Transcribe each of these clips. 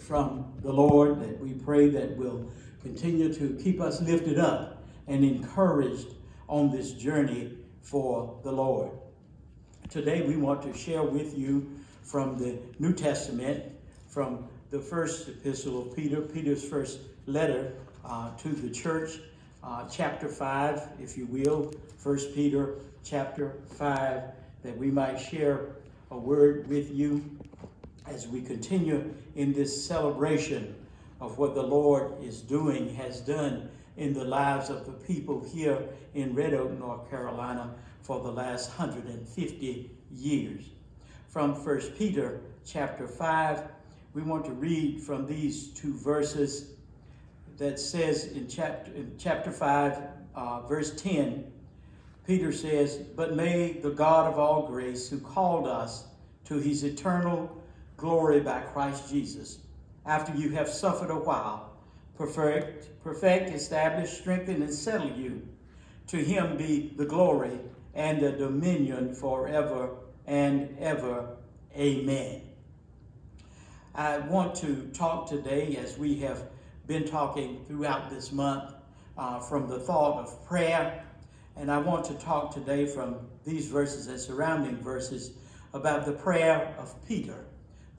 from the Lord that we pray that will continue to keep us lifted up and encouraged on this journey for the Lord. Today we want to share with you from the New Testament, from the first epistle of Peter, Peter's first letter uh, to the church, uh, chapter 5, if you will, First Peter chapter 5, that we might share a word with you as we continue in this celebration of what the Lord is doing, has done in the lives of the people here in Red Oak, North Carolina for the last 150 years. From First Peter chapter 5, we want to read from these two verses that says in chapter, in chapter 5, uh, verse 10, Peter says, But may the God of all grace, who called us to his eternal glory by Christ Jesus, after you have suffered a while, perfect, perfect, establish, strengthen, and settle you. To him be the glory and the dominion forever and ever. Amen. I want to talk today, as we have been talking throughout this month, uh, from the thought of prayer. And I want to talk today from these verses and surrounding verses about the prayer of Peter.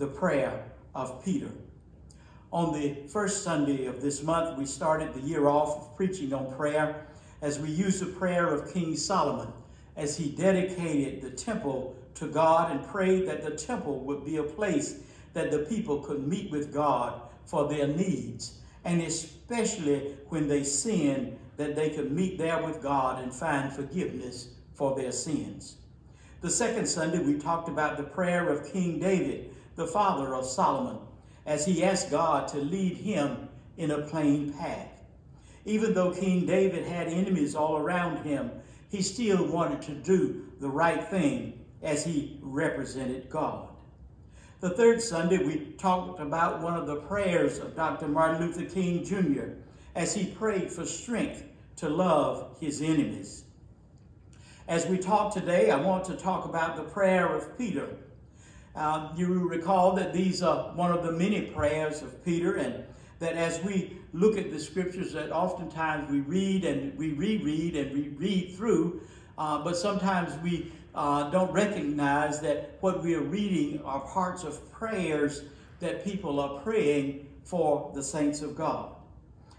The prayer of Peter. On the first Sunday of this month, we started the year off of preaching on prayer as we used the prayer of King Solomon as he dedicated the temple to God and prayed that the temple would be a place that the people could meet with God for their needs, and especially when they sinned, that they could meet there with God and find forgiveness for their sins. The second Sunday, we talked about the prayer of King David, the father of Solomon, as he asked God to lead him in a plain path. Even though King David had enemies all around him, he still wanted to do the right thing as he represented God. The third Sunday, we talked about one of the prayers of Dr. Martin Luther King Jr. as he prayed for strength to love his enemies. As we talk today, I want to talk about the prayer of Peter um, you recall that these are one of the many prayers of Peter, and that as we look at the scriptures, that oftentimes we read and we reread and we read through, uh, but sometimes we uh, don't recognize that what we are reading are parts of prayers that people are praying for the saints of God.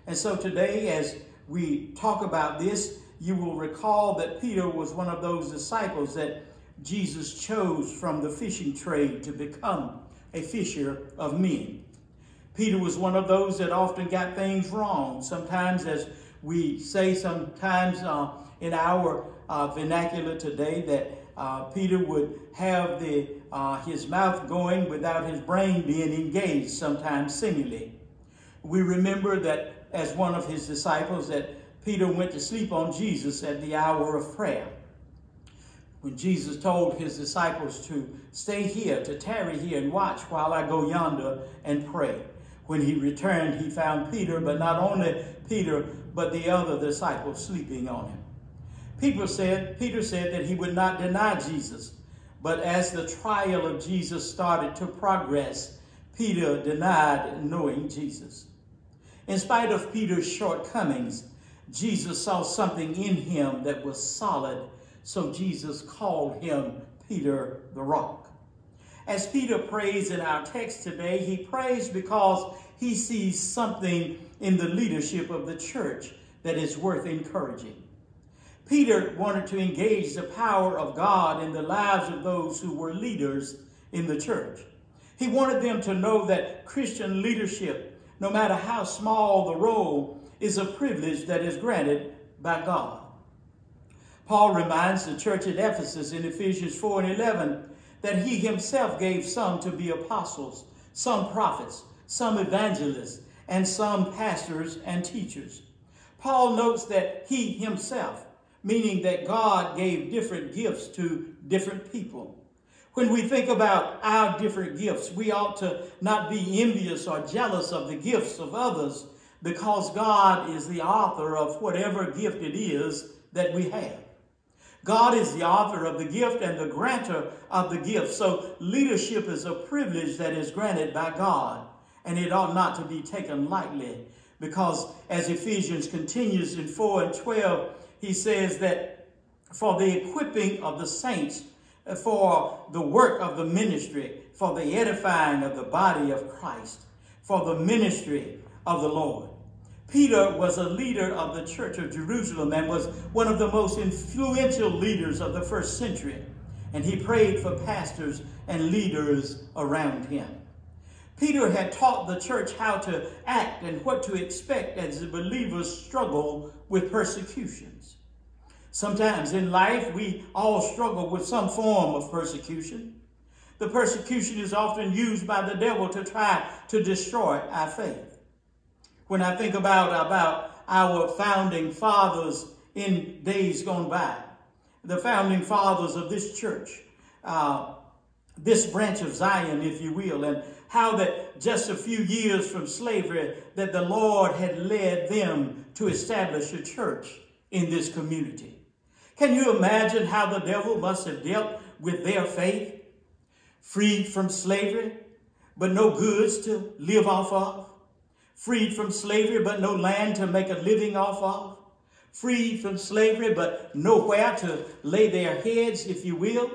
And so today, as we talk about this, you will recall that Peter was one of those disciples that Jesus chose from the fishing trade to become a fisher of men. Peter was one of those that often got things wrong. Sometimes, as we say sometimes uh, in our uh, vernacular today, that uh, Peter would have the, uh, his mouth going without his brain being engaged, sometimes seemingly. We remember that as one of his disciples, that Peter went to sleep on Jesus at the hour of prayer when Jesus told his disciples to stay here, to tarry here and watch while I go yonder and pray. When he returned, he found Peter, but not only Peter, but the other disciples sleeping on him. People said, Peter said that he would not deny Jesus, but as the trial of Jesus started to progress, Peter denied knowing Jesus. In spite of Peter's shortcomings, Jesus saw something in him that was solid so Jesus called him Peter the Rock. As Peter prays in our text today, he prays because he sees something in the leadership of the church that is worth encouraging. Peter wanted to engage the power of God in the lives of those who were leaders in the church. He wanted them to know that Christian leadership, no matter how small the role, is a privilege that is granted by God. Paul reminds the church at Ephesus in Ephesians 4 and 11 that he himself gave some to be apostles, some prophets, some evangelists, and some pastors and teachers. Paul notes that he himself, meaning that God gave different gifts to different people. When we think about our different gifts, we ought to not be envious or jealous of the gifts of others because God is the author of whatever gift it is that we have. God is the author of the gift and the grantor of the gift. So leadership is a privilege that is granted by God. and it ought not to be taken lightly because as Ephesians continues in 4 and 12, he says that for the equipping of the saints, uh, for the work of the ministry, for the edifying of the body of Christ, for the ministry of the Lord. Peter was a leader of the church of Jerusalem and was one of the most influential leaders of the first century. And he prayed for pastors and leaders around him. Peter had taught the church how to act and what to expect as the believers struggle with persecutions. Sometimes in life, we all struggle with some form of persecution. The persecution is often used by the devil to try to destroy our faith. When I think about, about our founding fathers in days gone by, the founding fathers of this church, uh, this branch of Zion, if you will, and how that just a few years from slavery that the Lord had led them to establish a church in this community. Can you imagine how the devil must have dealt with their faith? Freed from slavery, but no goods to live off of. Freed from slavery, but no land to make a living off of. Freed from slavery, but nowhere to lay their heads, if you will.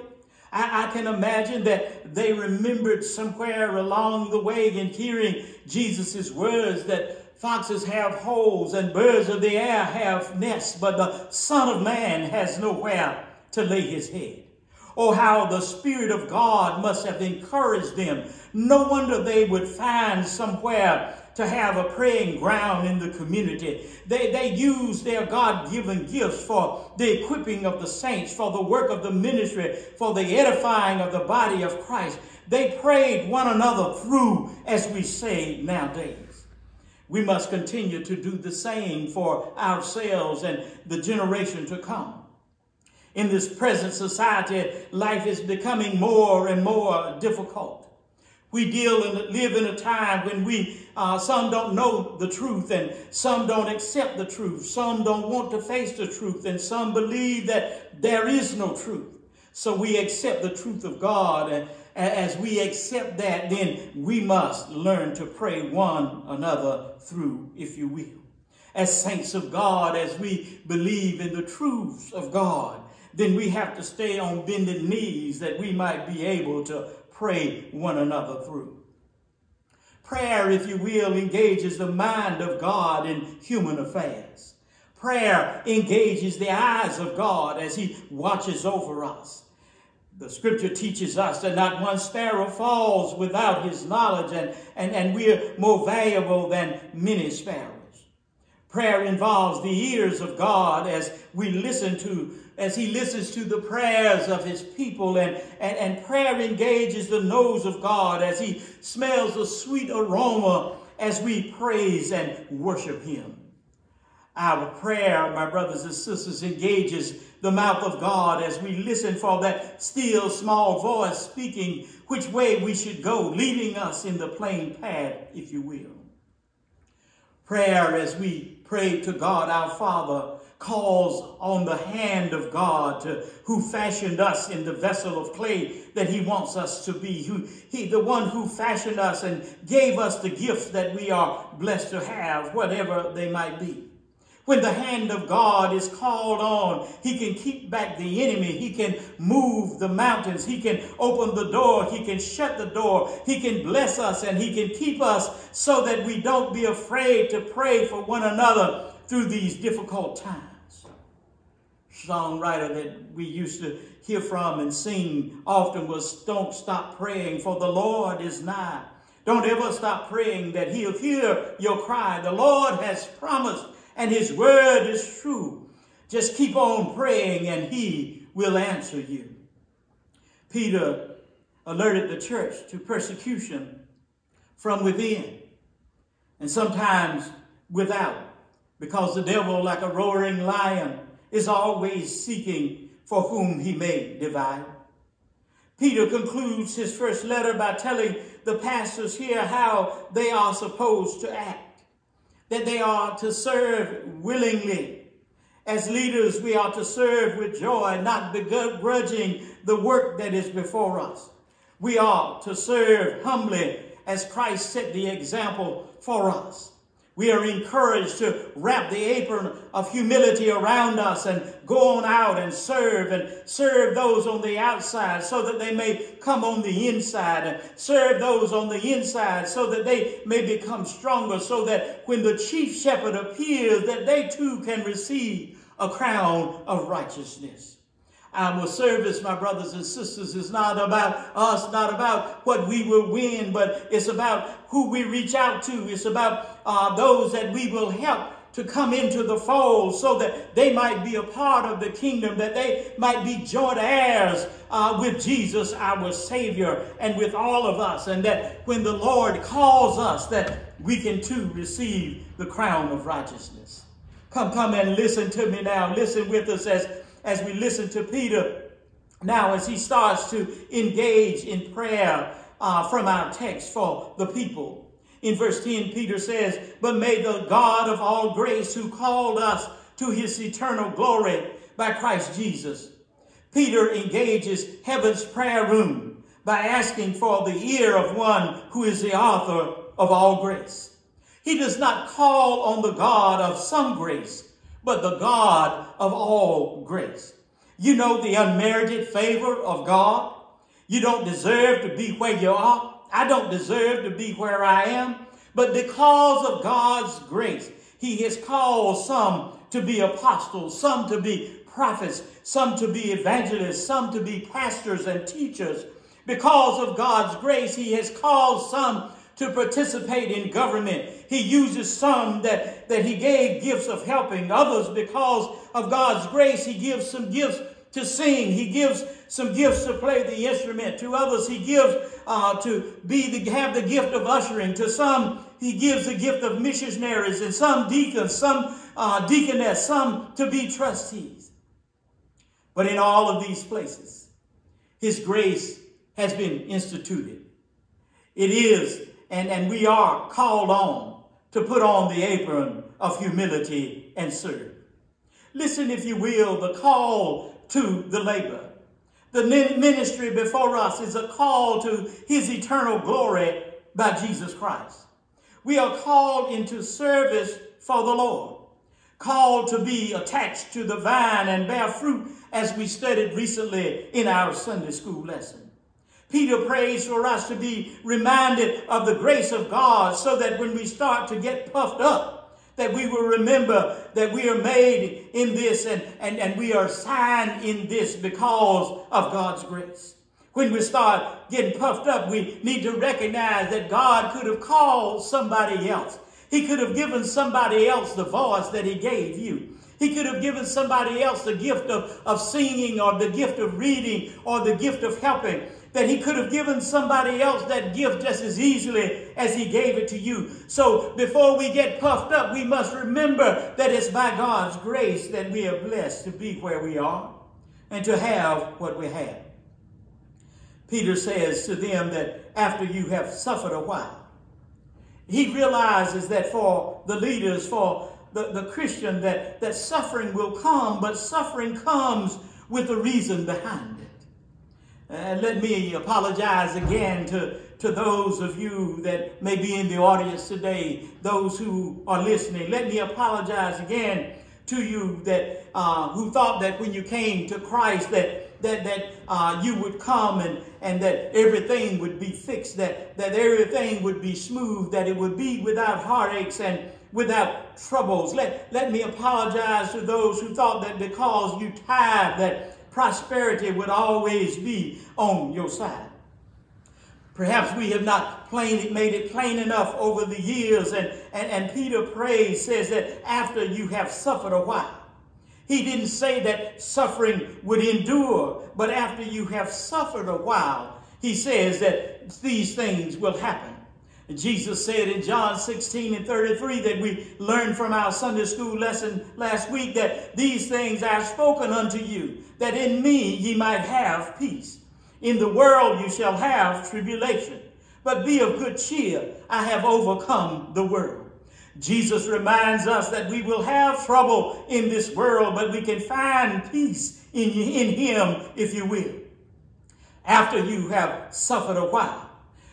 I, I, can imagine that they remembered somewhere along the way in hearing Jesus' words that foxes have holes and birds of the air have nests, but the Son of Man has nowhere to lay his head. Oh, how the Spirit of God must have encouraged them. No wonder they would find somewhere to have a praying ground in the community. They, they use their God-given gifts for the equipping of the saints, for the work of the ministry, for the edifying of the body of Christ. They prayed one another through, as we say nowadays. We must continue to do the same for ourselves and the generation to come. In this present society, life is becoming more and more difficult. We deal and live in a time when we, uh, some don't know the truth and some don't accept the truth. Some don't want to face the truth and some believe that there is no truth. So we accept the truth of God and as we accept that, then we must learn to pray one another through, if you will. As saints of God, as we believe in the truths of God, then we have to stay on bended knees that we might be able to pray one another through. Prayer, if you will, engages the mind of God in human affairs. Prayer engages the eyes of God as he watches over us. The scripture teaches us that not one sparrow falls without his knowledge, and, and, and we're more valuable than many sparrows. Prayer involves the ears of God as we listen to as he listens to the prayers of his people and, and, and prayer engages the nose of God as he smells the sweet aroma as we praise and worship him. Our prayer, my brothers and sisters, engages the mouth of God as we listen for that still small voice speaking which way we should go, leading us in the plain path, if you will. Prayer as we pray to God our Father calls on the hand of God who fashioned us in the vessel of clay that he wants us to be. Who, he, the one who fashioned us and gave us the gifts that we are blessed to have, whatever they might be. When the hand of God is called on, he can keep back the enemy. He can move the mountains. He can open the door. He can shut the door. He can bless us and he can keep us so that we don't be afraid to pray for one another through these difficult times. Songwriter that we used to hear from and sing often was Don't Stop Praying, for the Lord is nigh. Don't ever stop praying that He'll hear your cry. The Lord has promised, and His word is true. Just keep on praying, and He will answer you. Peter alerted the church to persecution from within and sometimes without because the devil, like a roaring lion, is always seeking for whom he may devour. Peter concludes his first letter by telling the pastors here how they are supposed to act, that they are to serve willingly. As leaders, we are to serve with joy, not begrudging the work that is before us. We are to serve humbly as Christ set the example for us. We are encouraged to wrap the apron of humility around us and go on out and serve and serve those on the outside so that they may come on the inside and serve those on the inside so that they may become stronger so that when the chief shepherd appears that they too can receive a crown of righteousness. Our service, my brothers and sisters, is not about us, not about what we will win, but it's about who we reach out to. It's about uh, those that we will help to come into the fold so that they might be a part of the kingdom, that they might be joint heirs uh, with Jesus, our Savior, and with all of us. And that when the Lord calls us, that we can too receive the crown of righteousness. Come, come and listen to me now. Listen with us as as we listen to Peter now as he starts to engage in prayer uh, from our text for the people. In verse 10, Peter says, But may the God of all grace who called us to his eternal glory by Christ Jesus. Peter engages heaven's prayer room by asking for the ear of one who is the author of all grace. He does not call on the God of some grace, but the God of all grace. You know the unmerited favor of God. You don't deserve to be where you are. I don't deserve to be where I am. But because of God's grace, he has called some to be apostles, some to be prophets, some to be evangelists, some to be pastors and teachers. Because of God's grace, he has called some to participate in government. He uses some that, that he gave gifts of helping. Others, because of God's grace, he gives some gifts to sing. He gives some gifts to play the instrument. To others, he gives uh, to be the, have the gift of ushering. To some, he gives the gift of missionaries, and some deacons, some uh, deaconess, some to be trustees. But in all of these places, his grace has been instituted. It is and, and we are called on to put on the apron of humility and serve. Listen, if you will, the call to the labor. The ministry before us is a call to his eternal glory by Jesus Christ. We are called into service for the Lord, called to be attached to the vine and bear fruit as we studied recently in our Sunday school lesson. Peter prays for us to be reminded of the grace of God so that when we start to get puffed up, that we will remember that we are made in this and, and, and we are signed in this because of God's grace. When we start getting puffed up, we need to recognize that God could have called somebody else. He could have given somebody else the voice that he gave you. He could have given somebody else the gift of, of singing or the gift of reading or the gift of helping that he could have given somebody else that gift just as easily as he gave it to you. So before we get puffed up, we must remember that it's by God's grace that we are blessed to be where we are and to have what we have. Peter says to them that after you have suffered a while, he realizes that for the leaders, for the, the Christian, that, that suffering will come, but suffering comes with a reason behind it. And let me apologize again to, to those of you that may be in the audience today, those who are listening. Let me apologize again to you that uh, who thought that when you came to Christ that that that uh, you would come and and that everything would be fixed, that that everything would be smooth, that it would be without heartaches and without troubles. Let let me apologize to those who thought that because you tithe that prosperity would always be on your side. Perhaps we have not plain, made it plain enough over the years, and, and, and Peter prays, says that after you have suffered a while, he didn't say that suffering would endure, but after you have suffered a while, he says that these things will happen. Jesus said in John 16 and 33 that we learned from our Sunday school lesson last week that these things I have spoken unto you, that in me ye might have peace. In the world you shall have tribulation, but be of good cheer. I have overcome the world. Jesus reminds us that we will have trouble in this world, but we can find peace in, in him, if you will. After you have suffered a while,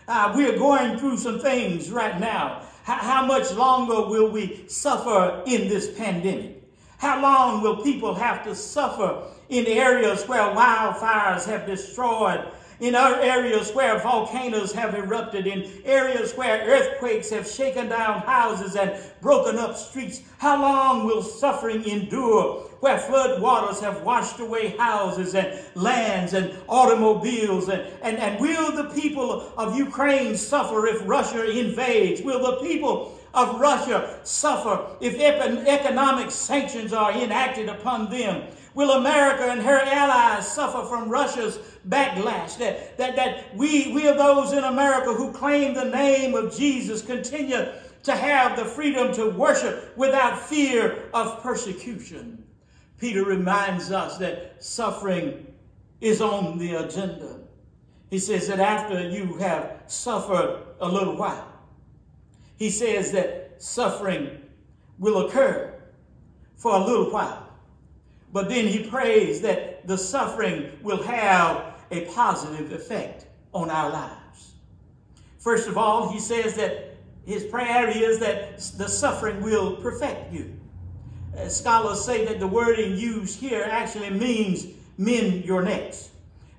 Uh, we are going through some things right now. How, how much longer will we suffer in this pandemic? How long will people have to suffer in areas where wildfires have destroyed in other areas where volcanoes have erupted, in areas where earthquakes have shaken down houses and broken up streets. How long will suffering endure where flood waters have washed away houses and lands and automobiles? And, and, and will the people of Ukraine suffer if Russia invades? Will the people of Russia suffer if economic sanctions are enacted upon them? Will America and her allies suffer from Russia's backlash? That, that, that we, we are those in America who claim the name of Jesus continue to have the freedom to worship without fear of persecution. Peter reminds us that suffering is on the agenda. He says that after you have suffered a little while, he says that suffering will occur for a little while. But then he prays that the suffering will have a positive effect on our lives. First of all, he says that his prayer is that the suffering will perfect you. As scholars say that the wording used here actually means mend your necks.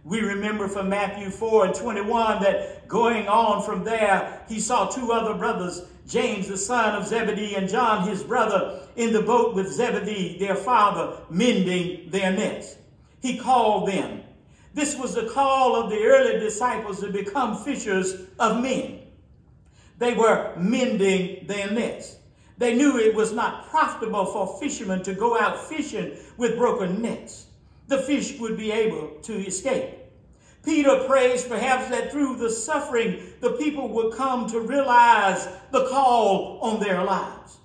We remember from Matthew 4 and 21 that going on from there, he saw two other brothers, James the son of Zebedee and John his brother, in the boat with Zebedee, their father, mending their nets. He called them. This was the call of the early disciples to become fishers of men. They were mending their nets. They knew it was not profitable for fishermen to go out fishing with broken nets the fish would be able to escape. Peter prays perhaps that through the suffering, the people will come to realize the call on their lives.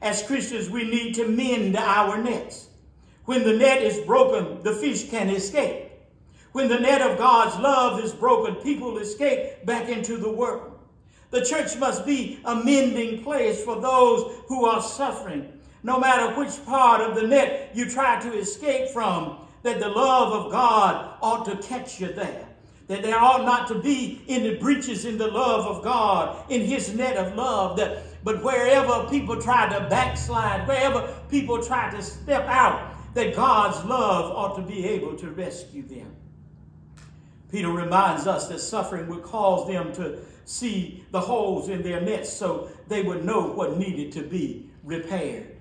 As Christians, we need to mend our nets. When the net is broken, the fish can escape. When the net of God's love is broken, people escape back into the world. The church must be a mending place for those who are suffering. No matter which part of the net you try to escape from, that the love of God ought to catch you there. That there ought not to be any breaches in the love of God, in his net of love. That, but wherever people try to backslide, wherever people try to step out, that God's love ought to be able to rescue them. Peter reminds us that suffering would cause them to see the holes in their nets so they would know what needed to be repaired.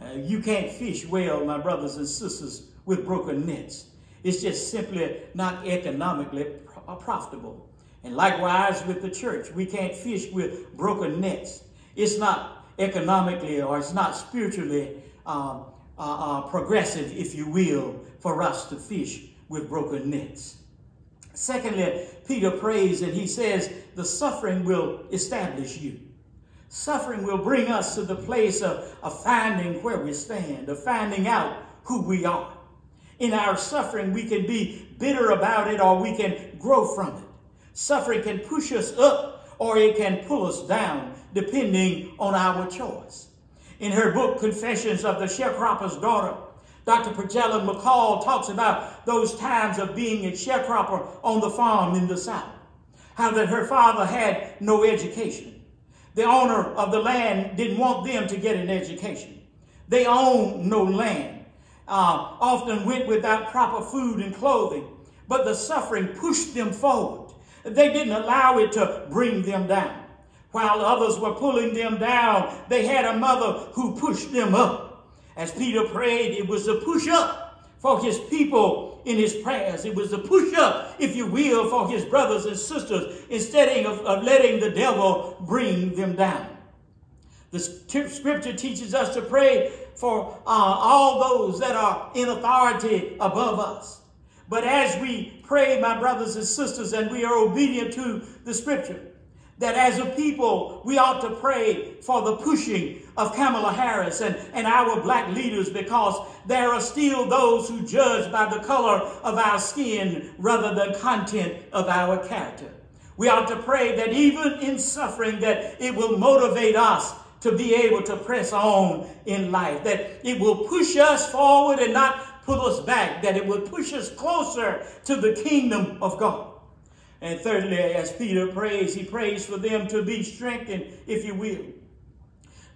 Uh, you can't fish well, my brothers and sisters, with broken nets. It's just simply not economically profitable. And likewise with the church, we can't fish with broken nets. It's not economically or it's not spiritually um, uh, uh, progressive, if you will, for us to fish with broken nets. Secondly, Peter prays and he says, the suffering will establish you. Suffering will bring us to the place of, of finding where we stand, of finding out who we are in our suffering, we can be bitter about it or we can grow from it. Suffering can push us up or it can pull us down, depending on our choice. In her book, Confessions of the Sharecropper's Daughter, Dr. Pajela McCall talks about those times of being a sharecropper on the farm in the South. How that her father had no education. The owner of the land didn't want them to get an education. They owned no land uh, often went without proper food and clothing, but the suffering pushed them forward. They didn't allow it to bring them down. While others were pulling them down, they had a mother who pushed them up. As Peter prayed, it was a push up for his people in his prayers. It was a push up, if you will, for his brothers and sisters instead of, of letting the devil bring them down. The scripture teaches us to pray for uh, all those that are in authority above us. But as we pray, my brothers and sisters, and we are obedient to the scripture, that as a people, we ought to pray for the pushing of Kamala Harris and, and our black leaders because there are still those who judge by the color of our skin rather than the content of our character. We ought to pray that even in suffering that it will motivate us to be able to press on in life, that it will push us forward and not pull us back, that it will push us closer to the kingdom of God. And thirdly, as Peter prays, he prays for them to be strengthened, if you will.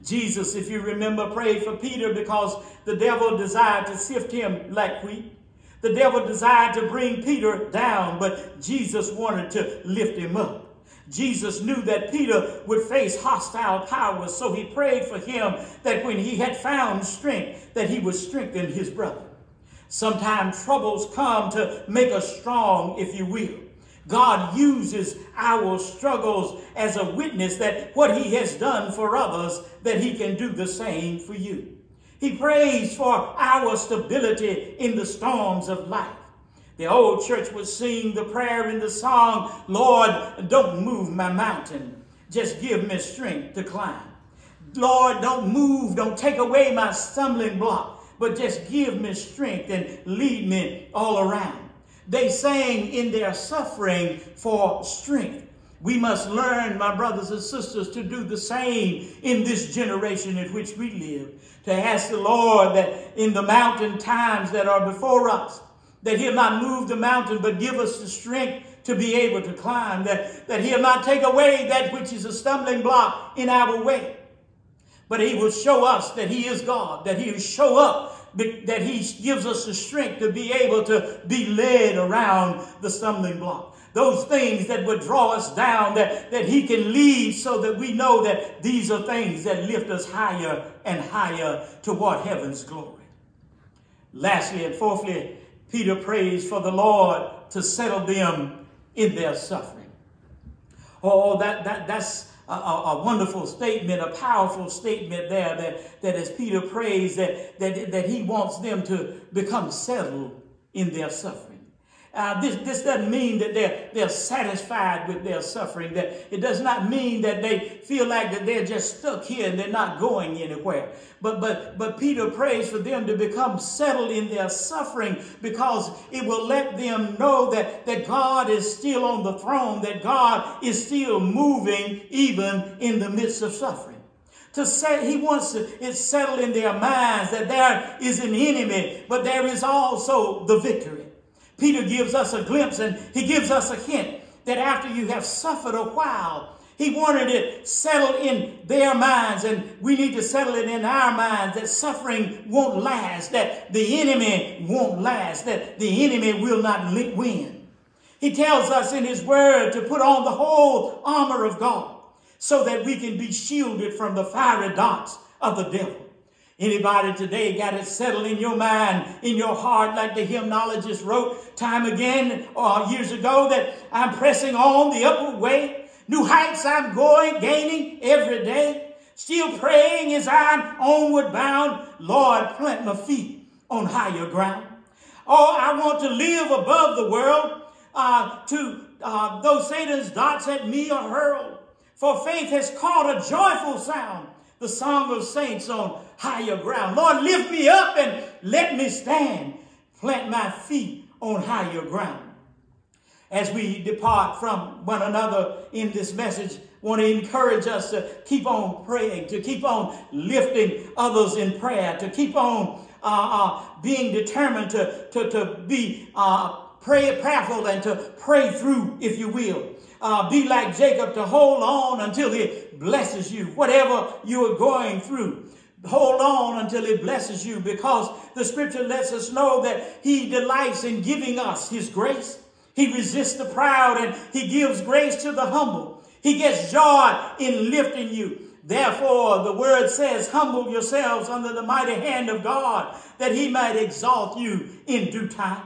Jesus, if you remember, prayed for Peter because the devil desired to sift him like wheat. The devil desired to bring Peter down, but Jesus wanted to lift him up. Jesus knew that Peter would face hostile powers, so he prayed for him that when he had found strength, that he would strengthen his brother. Sometimes troubles come to make us strong, if you will. God uses our struggles as a witness that what he has done for others, that he can do the same for you. He prays for our stability in the storms of life. The old church would sing the prayer in the song, Lord, don't move my mountain. Just give me strength to climb. Lord, don't move, don't take away my stumbling block, but just give me strength and lead me all around. They sang in their suffering for strength. We must learn, my brothers and sisters, to do the same in this generation in which we live. To ask the Lord that in the mountain times that are before us, that he'll not move the mountain, but give us the strength to be able to climb, that, that he'll not take away that which is a stumbling block in our way. But he will show us that he is God, that he will show up, that he gives us the strength to be able to be led around the stumbling block. Those things that would draw us down, that, that he can lead so that we know that these are things that lift us higher and higher toward heaven's glory. Lastly and fourthly, Peter prays for the Lord to settle them in their suffering. Oh, that, that, that's a, a, wonderful statement, a powerful statement there that, that as Peter prays that, that, that he wants them to become settled in their suffering. Uh, this, this doesn't mean that they're, they're satisfied with their suffering. That it does not mean that they feel like that they're just stuck here and they're not going anywhere. But, but, but Peter prays for them to become settled in their suffering because it will let them know that, that God is still on the throne, that God is still moving even in the midst of suffering to say he wants it settled in their minds that there is an enemy, but there is also the victory. Peter gives us a glimpse and he gives us a hint that after you have suffered a while, he wanted it settled in their minds, and we need to settle it in our minds that suffering won't last, that the enemy won't last, that the enemy will not win. He tells us in his word to put on the whole armor of God so that we can be shielded from the fiery darts of the devil. Anybody today got it settled in your mind, in your heart, like the hymnologist wrote time again or uh, years ago that I'm pressing on the upward way. New heights I'm going, gaining every day. Still praying as I'm onward bound. Lord, plant my feet on higher ground. Oh, I want to live above the world. Uh, to uh, though Satan's darts at me are hurled. For faith has caught a joyful sound the song of saints on higher ground. Lord, lift me up and let me stand. Plant my feet on higher ground. As we depart from one another in this message, want to encourage us to keep on praying, to keep on lifting others in prayer, to keep on uh, uh, being determined to, to, to be uh, pray, prayerful and to pray through, if you will. Uh, be like Jacob to hold on until he blesses you. Whatever you are going through, hold on until he blesses you because the scripture lets us know that he delights in giving us his grace. He resists the proud and he gives grace to the humble. He gets joy in lifting you. Therefore, the word says, humble yourselves under the mighty hand of God that he might exalt you in due time.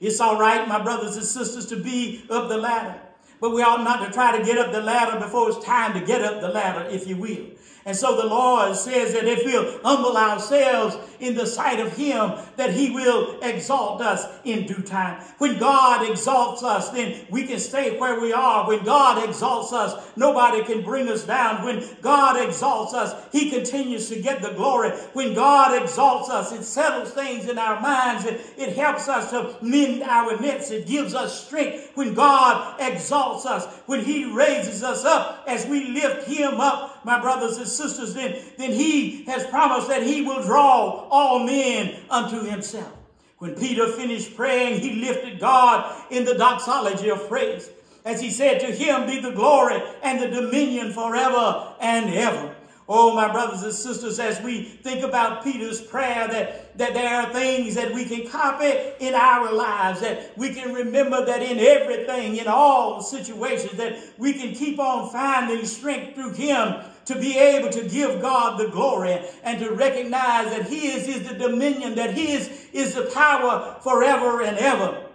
It's all right, my brothers and sisters, to be of the ladder. But we ought not to try to get up the ladder before it's time to get up the ladder, if you will. And so the Lord says that if we'll humble ourselves in the sight of him, that he will exalt us in due time. When God exalts us, then we can stay where we are. When God exalts us, nobody can bring us down. When God exalts us, he continues to get the glory. When God exalts us, it settles things in our minds. It, it helps us to mend our nets. It gives us strength. When God exalts us, when he raises us up as we lift him up, my brothers and sisters, then, then he has promised that he will draw all men unto himself. When Peter finished praying, he lifted God in the doxology of praise. As he said, to him be the glory and the dominion forever and ever. Oh, my brothers and sisters, as we think about Peter's prayer, that, that there are things that we can copy in our lives, that we can remember that in everything, in all situations, that we can keep on finding strength through Him to be able to give God the glory and to recognize that His is the dominion, that His is the power forever and ever.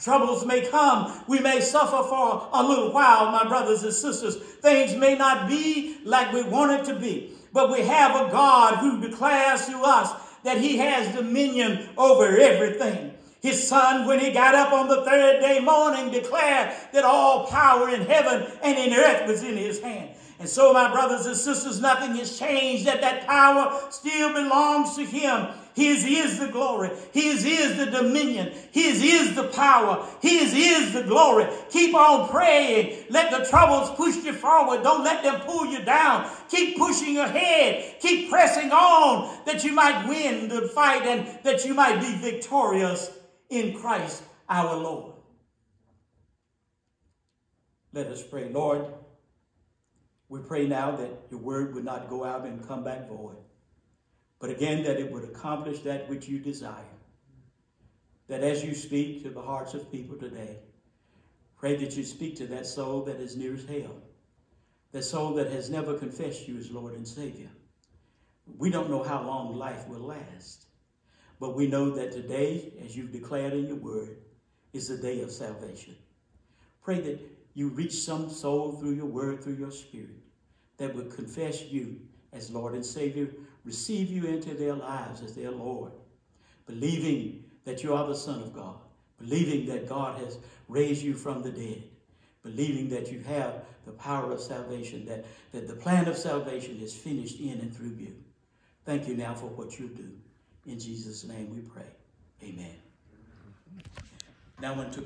Troubles may come. We may suffer for a little while, my brothers and sisters. Things may not be like we want it to be. But we have a God who declares to us that he has dominion over everything. His son, when he got up on the third day morning, declared that all power in heaven and in earth was in his hand. And so, my brothers and sisters, nothing has changed, that that power still belongs to him. His is the glory. His is the dominion. His is the power. His is the glory. Keep on praying. Let the troubles push you forward. Don't let them pull you down. Keep pushing ahead. Keep pressing on that you might win the fight and that you might be victorious in Christ our Lord. Let us pray. Lord, we pray now that your word would not go out and come back void, but again that it would accomplish that which you desire. That as you speak to the hearts of people today, pray that you speak to that soul that is near as hell, that soul that has never confessed you as Lord and Savior. We don't know how long life will last, but we know that today, as you've declared in your word, is the day of salvation. Pray that you reach some soul through your word, through your spirit, that would confess you as Lord and Savior, receive you into their lives as their Lord, believing that you are the Son of God, believing that God has raised you from the dead, believing that you have the power of salvation, that, that the plan of salvation is finished in and through you. Thank you now for what you do. In Jesus' name we pray. Amen. Now, when to